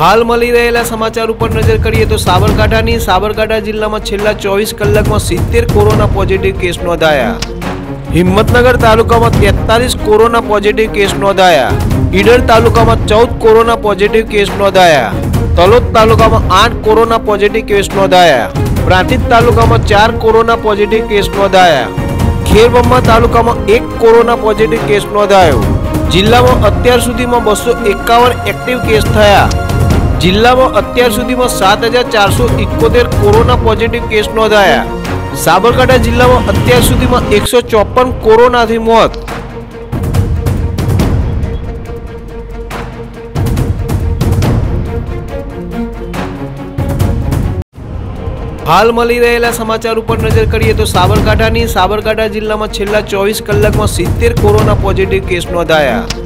હાલ મળી રહેલા સમાચાર ઉપર નજર કરીએ તો સાબરકાંઠાની સાબરકાંઠા જિલ્લામાં છેલ્લા ચોવીસ કલાકમાં સિત્તેર કોરોના પોઝિટિવ કેસ નોંધાયા. હિંમતનગર તાલુકામાં તેતાલીસ કોરોના પોઝિટિવ કેસ નોંધાયા. ઈડર તાલુકામાં ચૌદ કોરોના પોઝિટિવ કેસ નોંધાયા. તલોદ તાલુકામાં આઠ કોરોના પોઝિટિવ કેસ નોંધાયા. પ્રાંતિજ તાલુકામાં ચાર કોરોના પોઝિટિવ કેસ નોંધાયા. ખેરબમ્મા તાલુકામાં એક કોરોના પોઝિટિવ કેસ નોંધાયો. જિલ્લામાં અત્યાર સુધીમાં બસો એકાવન એક્ટિવ કેસ થયા. જિલ્લામાં અત્યાર સુધીમાં સાત હજાર ચારસો ઇકોતેર કોરોના પોઝિટિવ કેસ નોંધાયા. સાબરકાંઠા જિલ્લામાં અત્યાર સુધીમાં એકસો ચોપન કોરોનાથી મોત. હાલ મળી રહેલા સમાચાર ઉપર નજર કરીએ તો સાબરકાંઠાની સાબરકાંઠા જિલ્લામાં છેલ્લા ચોવીસ કલાકમાં સિત્તેર કોરોના પોઝિટિવ કેસ નોંધાયા.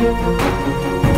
Música